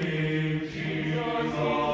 Jesus,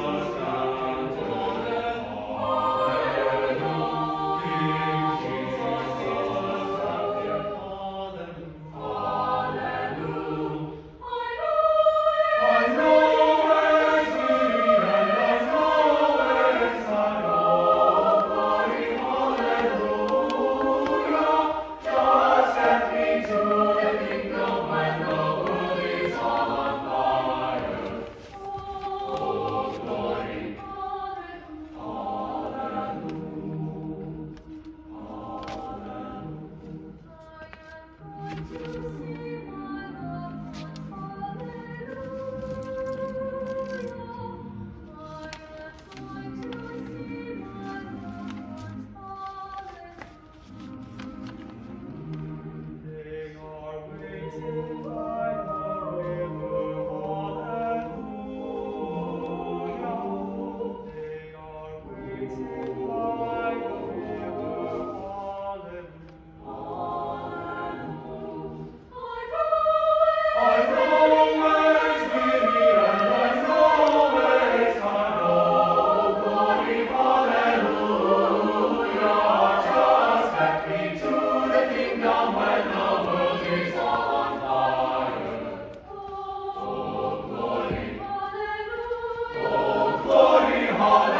Lord.